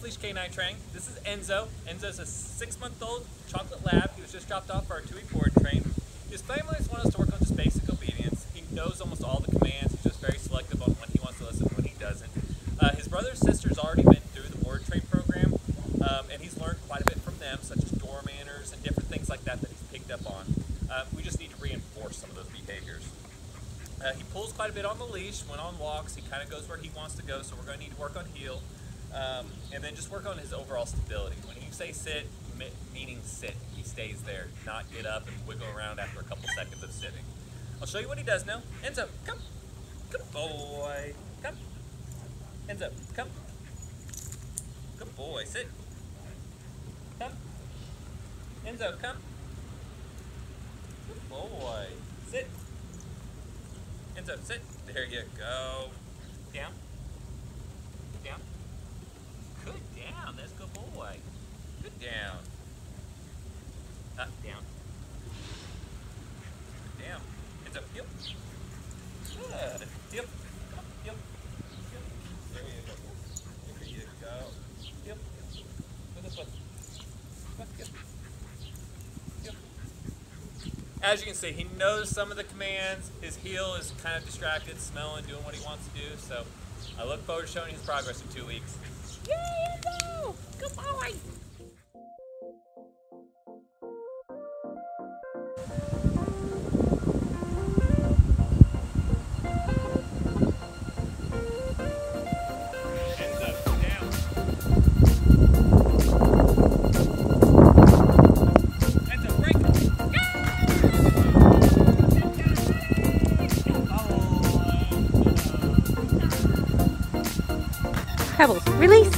canine train. This is Enzo. Enzo's a six-month-old chocolate lab. He was just dropped off for our two-week board train. His family just wants us to work on just basic obedience. He knows almost all the commands. He's just very selective on when he wants to listen and when he doesn't. Uh, his brother and sister's already been through the board train program, um, and he's learned quite a bit from them, such as door manners and different things like that that he's picked up on. Uh, we just need to reinforce some of those behaviors. Uh, he pulls quite a bit on the leash when on walks. He kind of goes where he wants to go, so we're going to need to work on heel. Um, and then just work on his overall stability. When you say sit, meaning sit, he stays there, not get up and wiggle around after a couple seconds of sitting. I'll show you what he does now. Enzo, come. Good boy. Come. Enzo, come. Good boy. Sit. Come. Enzo, come. Good boy. Sit. Enzo, sit. There you go. Down. Good down. That's good boy. Good down. Up, down. Good down. It's up. Yep. Good. Yep. Yep. Yep. There you go. Yep. As you can see, he knows some of the commands. His heel is kind of distracted, smelling, doing what he wants to do. So I look forward to showing his progress in two weeks. Yay, Enzo! Good boy! Pebbles, release!